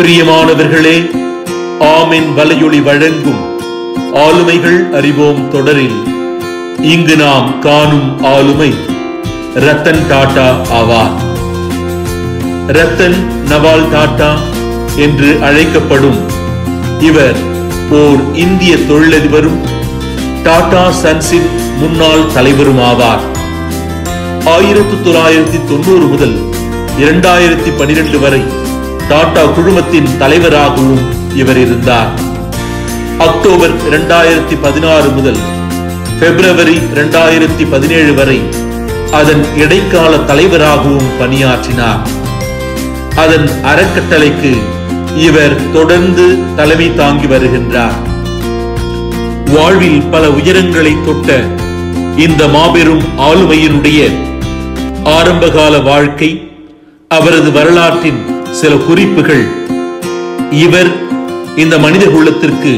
பிரியமானவர்களே ஆமின் வலையொளி வழங்கும் ஆளுமைகள் அறிவோம் தொடரில். இங்கு நாம் காணும் ஆளுமை ரத்தன் டாடா ஆவார். ரத்தன் நவால் டாடா என்று அழைக்கப்படும் இவர் ஓர் இந்திய தொழிலதிபரும் டாடா சன்ஸின் முன்னாள் தலைவரும் ஆவார் ஆயிரத்தி தொள்ளாயிரத்தி தொண்ணூறு முதல் இரண்டாயிரத்தி பனிரெண்டு வரை டாடா குழுமத்தின் தலைவராகவும் இவர் இருந்தார். அக்டோபர் இரண்டாயிரத்தி பதினாறு முதல் பிப்ரவரி இரண்டாயிரத்தி பதினேழு வரை அதன் இடைக்கால தலைவராகவும் பணியாற்றினார். அதன் அறக்கட்டளைக்கு இவர் தொடர்ந்து தலைமை தாங்கி வருகின்றார். வாழ்வில் பல உயரங்களை தொட்ட இந்த மாபெரும் ஆளுமையினுடைய ஆரம்பகால வாழ்க்கை அவரது வரலாற்றின் சில குறிப்புகள் இவர் இந்த மனித குலத்திற்கு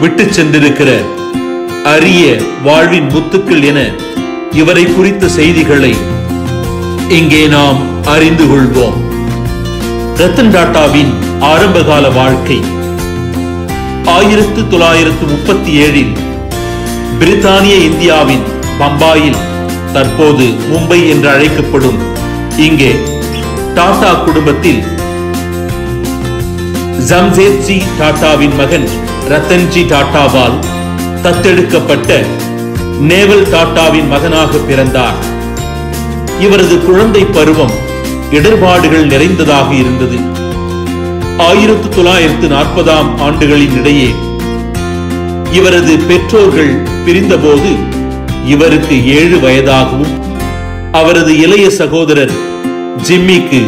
விட்டு சென்றிருக்கிற அரிய வாழ்வின் முத்துக்கள் என இவரை குறித்த செய்திகளை இங்கே நாம் அறிந்து கொள்வோம். ரத்தன் டாட்டாவின் ஆரம்பகால வாழ்க்கை ஆயிரத்து தொள்ளாயிரத்து முப்பத்தி ஏழில் பிரித்தானிய இந்தியாவின் பம்பாயில் தற்போது மும்பை என்று அழைக்கப்படும் இங்கே டாடா குடும்பத்தில் ஜம்சேத்ஜி டாட்டாவின் மகன் ரத்தன்ஜி டாட்டாவால் தத்தெடுக்கப்பட்ட நேவல் டாட்டாவின் மகனாக பிறந்தார். இவரது குழந்தை பருவம் இடர்பாடுகள் நிறைந்ததாக இருந்தது. ஆயிரத்து தொள்ளாயிரத்து நாற்பதாம் ஆண்டுகளின் இடையே இவரது பெற்றோர்கள் பிரிந்தபோது இவருக்கு ஏழு வயதாகவும் அவரது இளைய சகோதரர் ஜிம்மிக்கு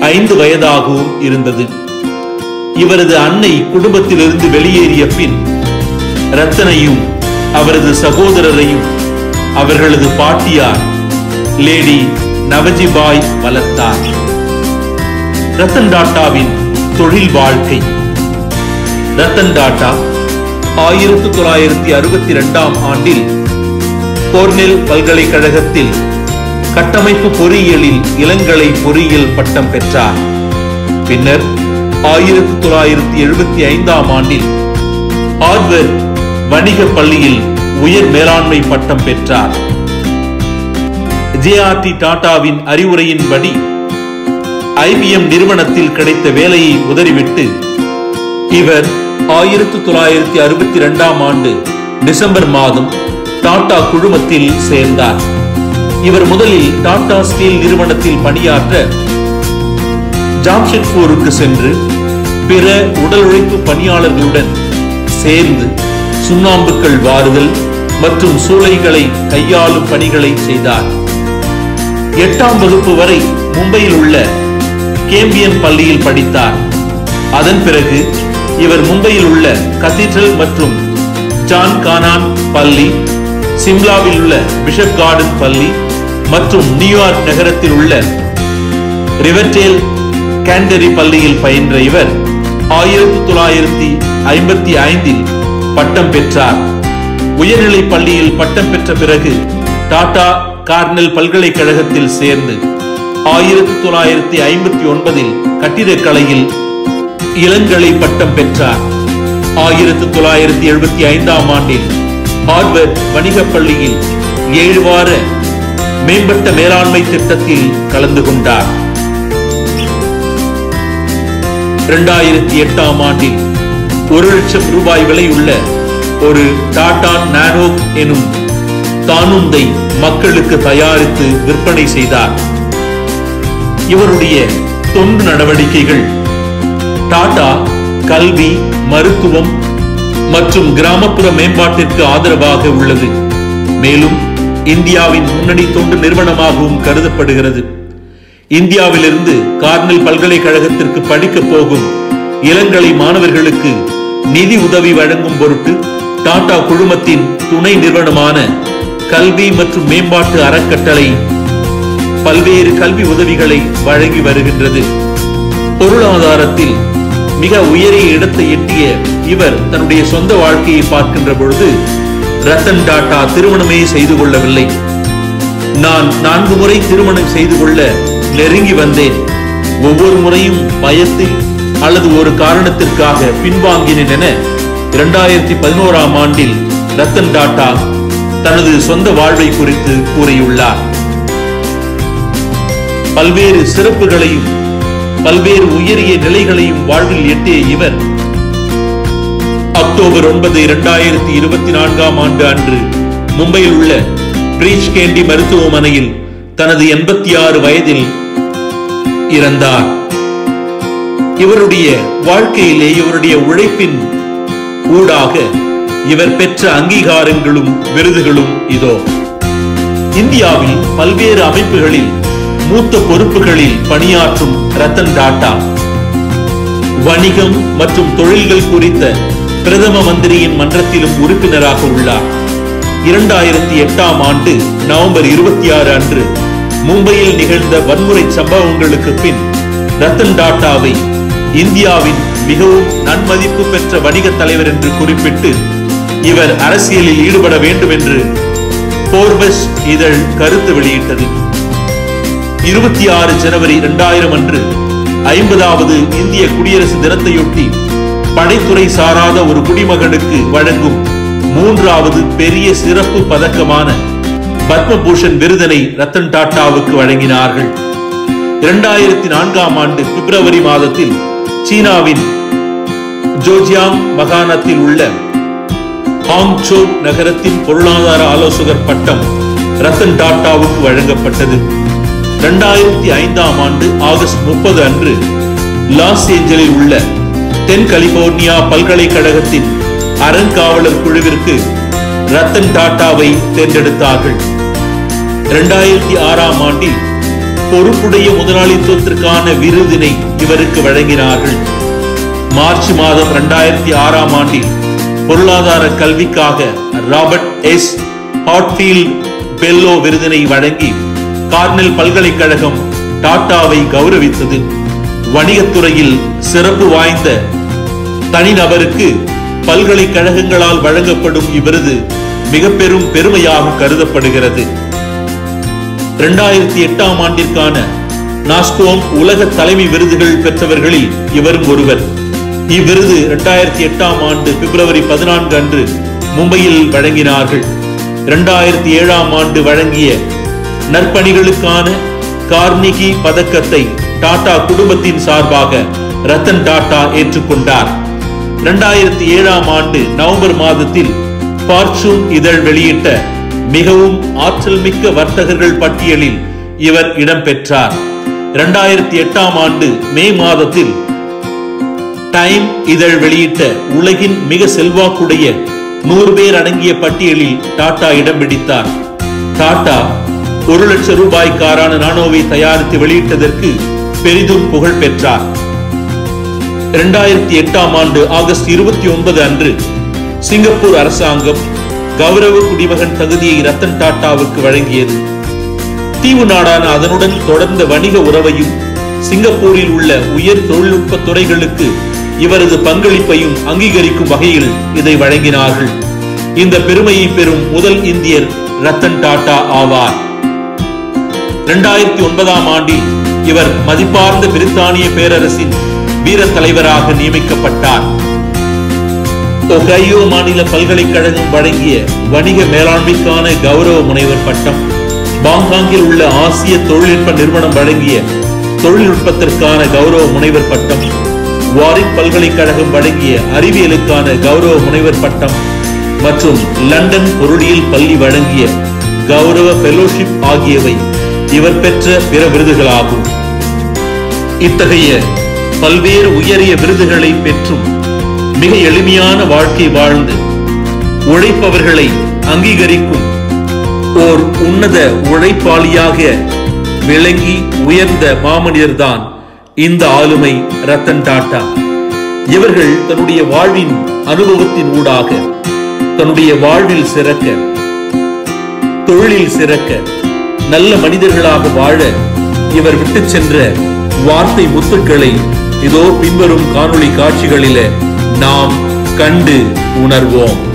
ஐந்து வயதாகவும் இருந்தது. இவரது அன்னை குடும்பத்திலிருந்து வெளியேறிய பின் ரத்தனையும் அவரது சகோதரரையும் அவர்களது பாட்டியார் லேடி நவஜிபாய் வளர்த்தார். ரத்தன் டாட்டாவின் தொழில் வாழ்க்கை. ரத்தன் டாட்டா ஆயிரத்தி தொள்ளாயிரத்தி அறுபத்தி இரண்டாம் ஆண்டில் கோர்னெல் பல்கலைக்கழகத்தில் கட்டமைப்பு பொறியியலில் இளங்கலை பொறியியல் பட்டம் பெற்றார். பின்னர் ஆயிரத்தி தொள்ளாயிரத்தி எழுபத்தி ஐந்தாம் ஆண்டில் ஆர்வெல் வணிக பள்ளியில் உயர் மேலாண்மை பட்டம் பெற்றார். ஜேஆர்டி டாடாவின் அறிவுரையின்படி ஐபிஎம் நிறுவனத்தில் கிடைத்த வேலையை உதறிவிட்டு இவர் ஆயிரத்தி தொள்ளாயிரத்தி அறுபத்தி இரண்டாம் ஆண்டு டிசம்பர் மாதம் டாடா குழுமத்தில் சேர்ந்தார். இவர் முதலில் டாடா ஸ்டீல் நிறுவனத்தில் பணியாற்ற ஜாம்ஷெட்பூருக்கு சென்று பிற உடல் உழைப்பு பணியாளர்களுடன் சேர்ந்து சுண்ணாம்புக்கள் வாருதல் மற்றும் சூளைகளை கையாளும் பணிகளை செய்தார். எட்டாம் வகுப்பு வரை மும்பையில் உள்ள கேம்பியன் பள்ளியில் படித்தார். அதன் பிறகு இவர் மும்பையில் உள்ள கத்தீட்ரல் மற்றும் ஜான் கானான் பள்ளி சிம்லாவில் உள்ள பிஷப் கார்டன் பள்ளி மற்றும் நியூயார்க் நகரத்தில் உள்ள ரிவர்டேல் கேண்டரி பள்ளியில் பயின்ற இவர் ஆயிரத்தி தொள்ளாயிரத்தி ஐம்பத்தி ஐந்தில் பட்டம் பெற்றார். உயர்நிலை பள்ளியில் பட்டம் பெற்ற பிறகு டாடா கார்னல் பல்கலைக்கழகத்தில் சேர்ந்து ஆயிரத்தி தொள்ளாயிரத்தி ஐம்பத்தி ஒன்பதில் கட்டிடக்கலையில் இளங்கலை பட்டம் பெற்றார். ஆயிரத்தி தொள்ளாயிரத்தி எழுபத்தி ஐந்தாம் ஆண்டில் ஹார்வர்ட் வணிகப் பள்ளியில் ஏழு வார மேம்பட்ட மேலாண்மை திட்டத்தில் கலந்து கொண்டார். இரண்டாயிரத்தி எட்டாம் ஆண்டில் ஒரு லட்சம் ரூபாய் விலையுள்ள ஒரு டாடா நானோ எனும் தானுந்தை மக்களுக்கு தயாரித்து விற்பனை செய்தார். இவருடைய தொண்டு நடவடிக்கைகள் டாடா கல்வி மருத்துவம் மற்றும் கிராமப்புற மேம்பாட்டிற்கு ஆதரவாக உள்ளது. மேலும் இந்தியாவின் முன்னணி தொண்டு நிறுவனமாகவும் கருதப்படுகிறது. இந்தியாவிலிருந்து கார்னல் பல்கலைக்கழகத்திற்கு படிக்க போகும் இளங்கலை மாணவர்களுக்கு நிதி உதவி வழங்கும் பொருட்டு டாடா குழுமத்தின் துணை நிறுவனமான கல்வி மற்றும் மேம்பாட்டு அறக்கட்டளை பல்வேறு கல்வி உதவிகளை வழங்கி வருகின்றது. பொருளாதாரத்தில் மிக உயரிய இடத்தை எட்டிய இவர் தன்னுடைய சொந்த வாழ்க்கையை பார்க்கின்ற பொழுது ரத்தன் டாடா திருமணமே செய்து கொள்ளவில்லை. நான் நான்கு முறை திருமணம் செய்து கொள்ள நெருங்கி வந்தேன். ஒவ்வொரு முறையும் பயத்தில் அல்லது ஒரு காரணத்திற்காக பின்வாங்கினேன் என இரண்டாயிரத்தி பதினோராம் ஆண்டில் ரத்தன் டாட்டா தனது சொந்த வாழ்வை குறித்து கூறியுள்ளார். பல்வேறு சிறப்புகளையும் பல்வேறு உயரிய நிலைகளையும் வாழ்வில் எட்டிய இவர் அக்டோபர் ஒன்பது இரண்டாயிரத்தி இருபத்தி நான்காம் ஆண்டு அன்று மும்பையில் உள்ள பிரீச் கேண்டி மருத்துவமனையில் தனது எண்பத்தி ஆறு வயதில் இறந்தார். இவருடைய வாழ்க்கையிலே இவருடைய உழைப்பின் ஊடாக இவர் பெற்ற அங்கீகாரங்களும் விருதுகளும் இதோ. இந்தியாவில் பல்வேறு அமைப்புகளில் மூத்த பொறுப்புகளில் பணியாற்றும் ரத்தன் டாட்டா. வணிகம் மற்றும் தொழில்கள் குறித்த பிரதம மந்திரியின் மன்றத்திலும் உறுப்பினராக உள்ளார். இரண்டாயிரத்தி எட்டாம் ஆண்டு நவம்பர் இருபத்தி ஆறு அன்று மும்பையில் நிகழ்ந்த வன்முறை சம்பவங்களுக்கு பின் ரத்தன் டாட்டாவை இந்தியாவின் மிகவும் நன்மதிப்பு பெற்ற வணிக தலைவர் என்று குறிப்பிட்டு இவர் அரசியலில் ஈடுபட வேண்டும் என்று போர்பஸ் இதழ் கருத்து வெளியிட்டது. இருபத்தி ஆறு ஜனவரி இரண்டாயிரம் அன்று ஐம்பதாவது இந்திய குடியரசு தினத்தையொட்டி படைத்துறை சாராத ஒரு குடிமகனுக்கு வழங்கும் மூன்றாவது பெரிய சிறப்பு பதக்கமான பத்மபூஷன் விருதனை ரத்தன் டாட்டாவுக்கு வழங்கினார்கள். இரண்டாயிரத்தி நான்காம் ஆண்டு பிப்ரவரி மாதத்தில் சீனாவின் ஜோஜியாங் மகாணத்தில் உள்ள ஹாங்சோ நகரத்தின் பொருளாதார ஆலோசகர் பட்டம் ரத்தன் டாட்டாவுக்கு வழங்கப்பட்டது. இரண்டாயிரத்தி ஐந்தாம் ஆண்டு ஆகஸ்ட் முப்பது அன்று லாஸ் ஏஞ்சலில் உள்ள தென் கலிபோர்னியா பல்கலைக்கழகத்தின் அறங்காவலர் குழுவிற்கு ரத்தன் டாட்டாவை தேர்ந்தெடுத்தார்கள். இரண்டாயிரத்தி ஆறாம் ஆண்டில் பொறுப்புடைய முதலாளித்துவத்திற்கான விருதினை இவருக்கு வழங்கினார்கள். மார்ச் மாதம் இரண்டாயிரத்தி ஆறாம் ஆண்டில் பொருளாதார கல்விக்காக ராபர்ட் எஸ். ஹாட்ஃபீல்ட் பெல்லோ விருதினை வழங்கி கார்னெல் பல்கலைக்கழகம் டாட்டாவை கௌரவித்தது. வணிகத்துறையில் சிறப்பு வாய்ந்த தனிநபருக்கு பல்கலைக்கழகங்களால் வழங்கப்படும் இவ்விருது மிக பெரும் பெருமையாக கருதப்படுகிறது. இரண்டாயிரத்தி எட்டாம் ஆண்டிற்கான நாஸ்கோம் உலக தலைமை விருதுகள் பெற்றவர்களில் இவரும் ஒருவர். இவ்விருது இரண்டாயிரத்தி எட்டாம் ஆண்டு பிப்ரவரி பதினான்கு அன்று மும்பையில் வழங்கினார்கள். இரண்டாயிரத்தி ஏழாம் ஆண்டு வழங்கிய நற்பணிகளுக்கான கார்னிகி பதக்கத்தை டாடா குடும்பத்தின் சார்பாக ரத்தன் டாடா ஏற்றுக்கொண்டார். இரண்டாயிரத்தி ஏழாம் ஆண்டு நவம்பர் மாதத்தில் பார்ச்சூன் இதழ் வெளியிட்ட மிகவும் ஆற்றல் மிக்க வர்த்தகர்கள் பட்டியலில் இவர் இடம்பெற்றார். இரண்டாயிரத்தி எட்டாம் ஆண்டு மே மாதத்தில் டைம் இதழ் வெளியிட்ட உலகின் மிக செல்வாக்குடைய நூறு பேர் அடங்கிய பட்டியலில் டாடா இடம் பிடித்தார். டாடா ஒரு லட்சம் ரூபாய்க்காரான நானோவை தயாரித்து வெளியிட்டதற்கு பெரிதும் புகழ் பெற்றார். இரண்டாயிரத்தி எட்டாம் ஆண்டு ஆகஸ்ட் இருபத்தி ஒன்பது அன்று சிங்கப்பூர் அரசாங்கம் கௌரவ குடிமகன் தகுதியை ரத்தன் டாட்டாவுக்கு வழங்கியது. தீவு நாடான அதனுடன் தொடர்ந்த வணிக உறவையும் சிங்கப்பூரில் உள்ள உயர் தொழில்நுட்ப துறைகளுக்கு இவரது பங்களிப்பையும் அங்கீகரிக்கும் வகையில் இதை வழங்கினார்கள். இந்த பெருமையை பெறும் முதல் இந்தியர் ரத்தன் டாடா ஆவார். இரண்டாயிரத்தி ஒன்பதாம் ஆண்டில் இவர் மதிப்பார்ந்த பிரித்தானிய பேரரசின் வீர தலைவராக நியமிக்கப்பட்டார். ஒகையோ மாநில பல்கலைக்கழகம் வழங்கிய வணிக மேலாண்மைக்கான கௌரவ முனைவர் பட்டம் பாங்காங்கில் உள்ள ஆசிய தொழில்நுட்ப நிறுவனம் வழங்கிய தொழில்நுட்பத்திற்கான கௌரவ முனைவர் பட்டம் வாரிக் பல்கலைக்கழகம் வழங்கிய அறிவியலுக்கான கௌரவ முனைவர் பட்டம் மற்றும் லண்டன் பொருளியல் பள்ளி வழங்கிய கௌரவ ஃபெலோஷிப் ஆகியவை இவர் பெற்ற பிற விருதுகளாகும். இத்தகைய பல்வேறு உயரிய விருதுகளை பெற்றும் மிக எளிமையான வாழ்க்கை வாழ்ந்து உழைப்பவர்களை அங்கீகரிக்கும் ஓர் உன்னத உழைப்பாளியாக விளங்கி உயர்ந்த மாமனிதர்தான் இந்த ஆளுமை ரத்தன் டாட்டா. இவர்கள் தன்னுடைய வாழ்வின் அனுபவத்தின் ஊடாக தன்னுடைய வாழ்வில் சிறக்க தொழிலில் சிறக்க நல்ல மனிதர்களாக வாழ இவர் விட்டுச் சென்ற வார்த்தை முத்துக்களை இதோ பின்வரும் காணொளி காட்சிகளில நாம் கண்டு உணர்வோம்.